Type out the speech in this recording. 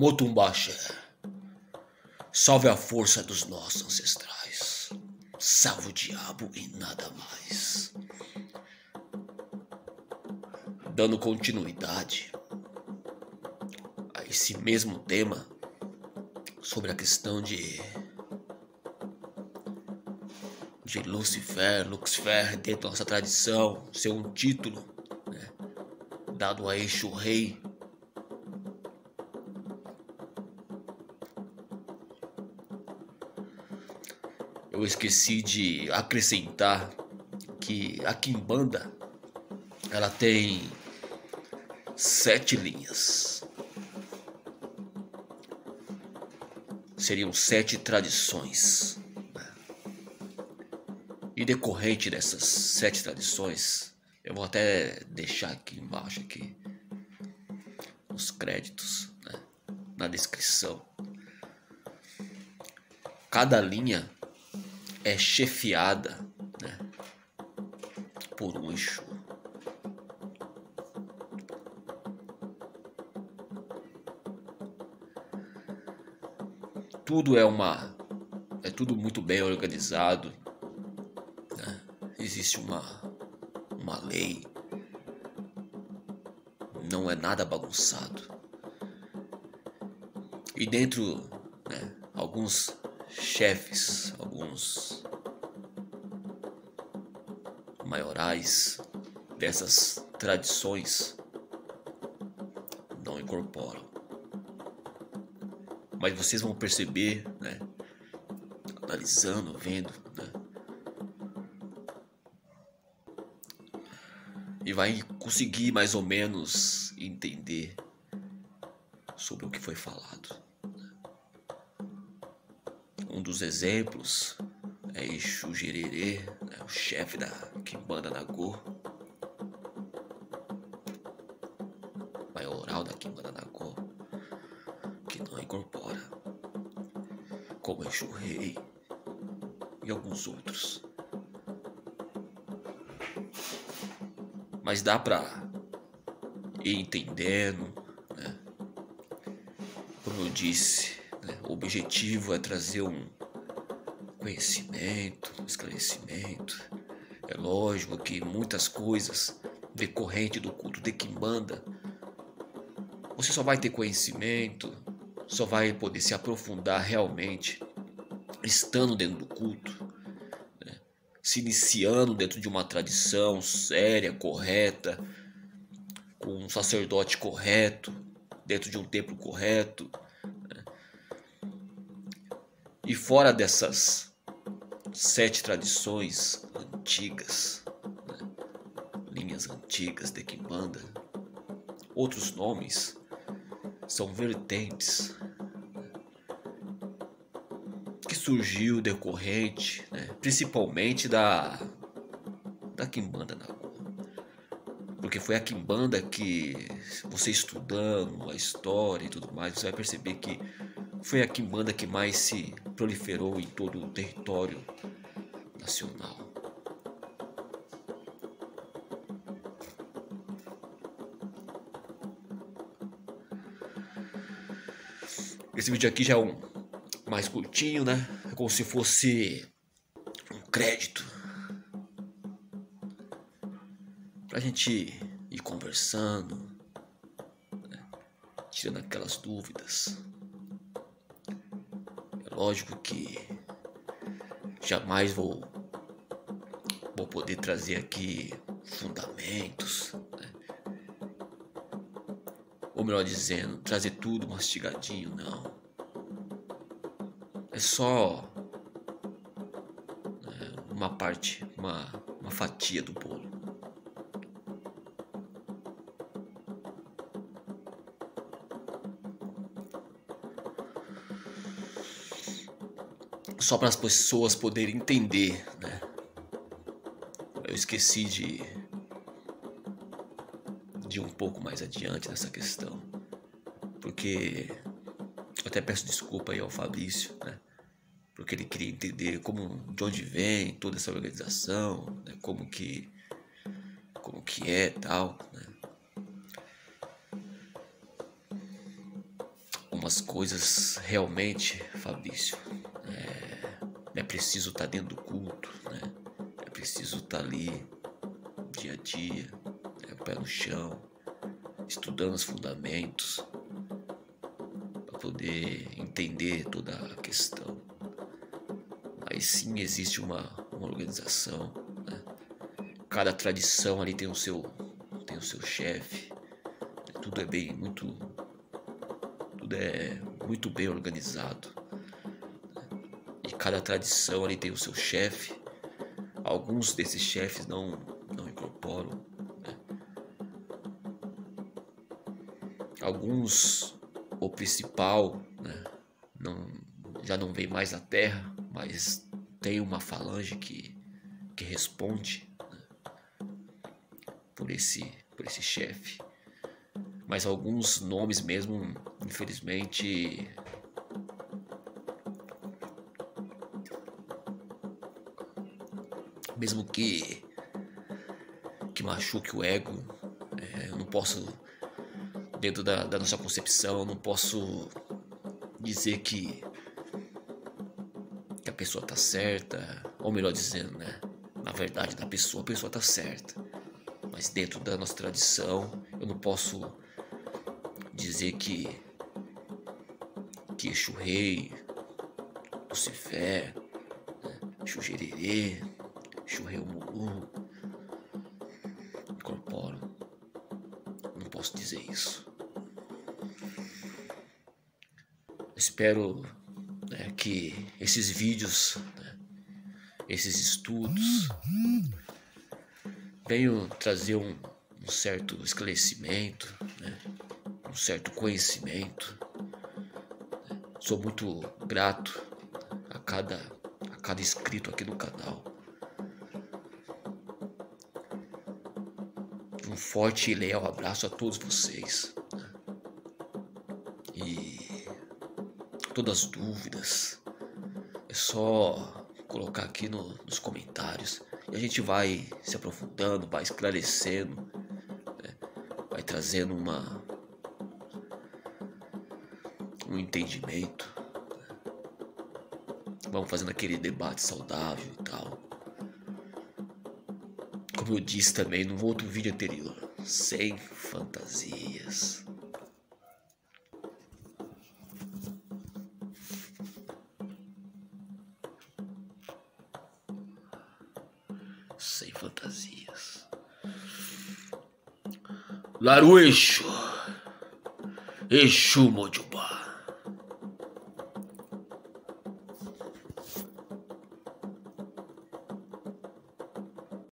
Motumbaxé. Salve a força dos nossos ancestrais. Salve o diabo e nada mais. Dando continuidade a esse mesmo tema sobre a questão de de Lucifer, Lucifer dentro da nossa tradição, ser um título né, dado a Exu Rei. Eu esqueci de acrescentar que a Kimbanda ela tem sete linhas. Seriam sete tradições. E decorrente dessas sete tradições, eu vou até deixar aqui embaixo aqui os créditos né, na descrição. Cada linha é chefiada né, por um Exu. Tudo é uma é tudo muito bem organizado existe uma, uma lei, não é nada bagunçado. E dentro, né, alguns chefes, alguns maiorais dessas tradições não incorporam. Mas vocês vão perceber, né, analisando, vendo, né, e vai conseguir mais ou menos entender sobre o que foi falado. Um dos exemplos é Exu Gererê, né, o chefe da Kimbanda Nagô, maioral da Kimbanda Nagô, que não incorpora, como Exu Rei e alguns outros. mas dá para ir entendendo. Né? Como eu disse, né? o objetivo é trazer um conhecimento, um esclarecimento. É lógico que muitas coisas decorrente do culto de Kimbanda, você só vai ter conhecimento, só vai poder se aprofundar realmente estando dentro do culto se iniciando dentro de uma tradição séria, correta, com um sacerdote correto, dentro de um templo correto. Né? E fora dessas sete tradições antigas, né? linhas antigas de Kimbanda, outros nomes são vertentes surgiu decorrente, né, principalmente da da Kimbanda na porque foi a Kimbanda que você estudando a história e tudo mais, você vai perceber que foi a Kimbanda que mais se proliferou em todo o território nacional. Esse vídeo aqui já é um mais curtinho, né? É como se fosse um crédito pra gente ir conversando, né? tirando aquelas dúvidas. Lógico que jamais vou vou poder trazer aqui fundamentos, né? ou melhor dizendo, trazer tudo mastigadinho, não é só é, uma parte, uma, uma fatia do bolo. Só para as pessoas poderem entender, né? Eu esqueci de de um pouco mais adiante nessa questão, porque eu até peço desculpa aí ao Fabrício, né? porque ele queria entender como de onde vem toda essa organização, né? como que como que é tal, né? uma algumas coisas realmente, Fabrício, é, preciso estar tá dentro do culto, né? É preciso estar tá ali dia a dia, né? pé no chão, estudando os fundamentos para poder entender toda a questão. Aí sim existe uma, uma organização, né? cada tradição ali tem o seu tem o seu chefe, tudo é bem muito tudo é muito bem organizado. Cada tradição ali tem o seu chefe. Alguns desses chefes não, não incorporam. Né? Alguns, o principal, né? não, já não vem mais na terra, mas tem uma falange que, que responde né? por esse, por esse chefe mas alguns nomes mesmo, infelizmente, mesmo que que machuque o ego, é, eu não posso dentro da, da nossa concepção, eu não posso dizer que que a pessoa tá certa, ou melhor dizendo, né, na verdade da pessoa, a pessoa tá certa. Mas dentro da nossa tradição, eu não posso dizer que que Exu Rei, Lucifer, né? Exu Gererê, Exu Rei Mulu incorporam. Não posso dizer isso. Espero né, que esses vídeos, né, esses estudos, venham trazer um, um certo esclarecimento, né, um certo conhecimento. Sou muito grato a cada, a cada inscrito aqui no canal. Forte e leal abraço a todos vocês. E todas as dúvidas é só colocar aqui no, nos comentários e a gente vai se aprofundando, vai esclarecendo, né? vai trazendo uma um entendimento. Vamos fazendo aquele debate saudável e tal. Como eu disse também no outro vídeo anterior, sem fantasias. Sem fantasias. Larueixo. Exu Mojo